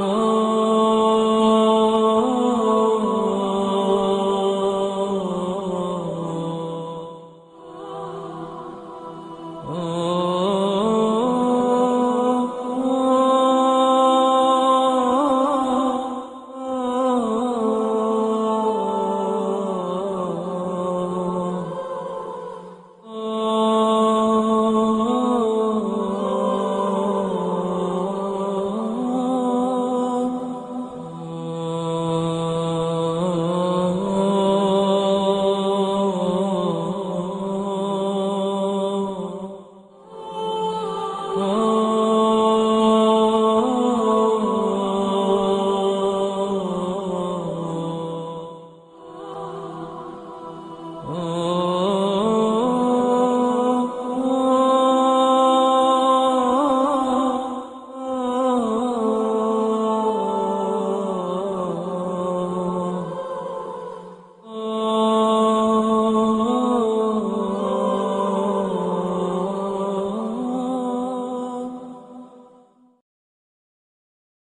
Oh. Oh.